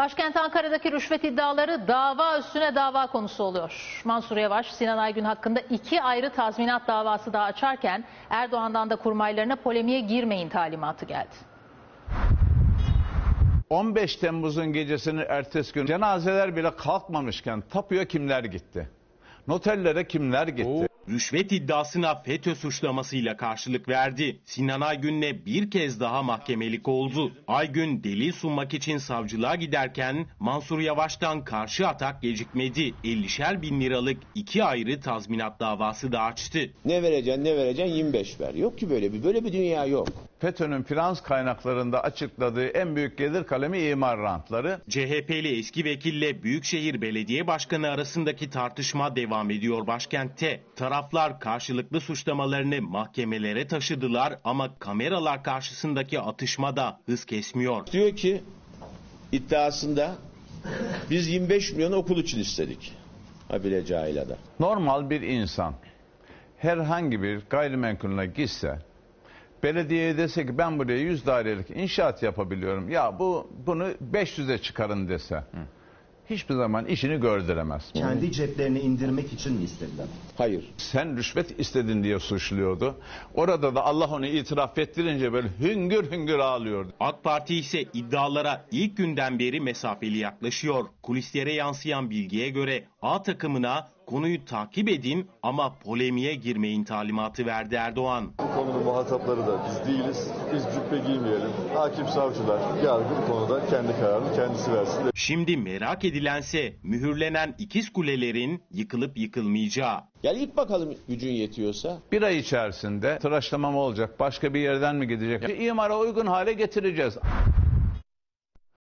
Başkent Ankara'daki rüşvet iddiaları dava üstüne dava konusu oluyor. Mansur Yavaş, Sinan Aygün hakkında iki ayrı tazminat davası daha açarken Erdoğan'dan da kurmaylarına polemiğe girmeyin talimatı geldi. 15 Temmuz'un gecesinin ertesi gün cenazeler bile kalkmamışken tapuya kimler gitti? Noterlere kimler gitti? Rüşvet iddiasına FETÖ suçlamasıyla karşılık verdi. Sinan Aygün'le bir kez daha mahkemelik oldu. Aygün delil sunmak için savcılığa giderken Mansur Yavaş'tan karşı atak gecikmedi. 50'şer bin liralık iki ayrı tazminat davası da açtı. Ne vereceksin ne vereceksin 25 ver. Yok ki böyle bir böyle bir dünya yok. FETÖ'nün finans kaynaklarında açıkladığı en büyük gelir kalemi imar rantları. CHP'li eski vekille Büyükşehir Belediye Başkanı arasındaki tartışma devam ediyor başkentte. Taraflar karşılıklı suçlamalarını mahkemelere taşıdılar ama kameralar karşısındaki atışma da hız kesmiyor. Diyor ki iddiasında biz 25 milyon okul için istedik. Habire cahilada. Normal bir insan herhangi bir gayrimenkulüne gitse belediyeye dese ki ben buraya 100 dairelik inşaat yapabiliyorum. Ya bu bunu 500'e çıkarın dese. Hiçbir zaman işini gördüremez. kendi ceplerine indirmek için mi istediler? Hayır. Sen rüşvet istedin diye suçluyordu. Orada da Allah onu itiraf ettirince böyle hüngür hüngür ağlıyordu. AK Parti ise iddialara ilk günden beri mesafeli yaklaşıyor. Kulislere yansıyan bilgiye göre A takımına konuyu takip edin ama polemiğe girmeyin talimatı verdi Erdoğan. Bu konunun muhatapları da biz değiliz. Biz cübbe giymeyelim. Hakim savcılar, yargı bu konuda kendi kararını kendisi versin. Şimdi merak edilense mühürlenen ikiz kulelerin yıkılıp yıkılmayacağı. Gel git bakalım gücün yetiyorsa. Bir ay içerisinde tıraşlamam olacak. Başka bir yerden mi gidecek? İmara uygun hale getireceğiz.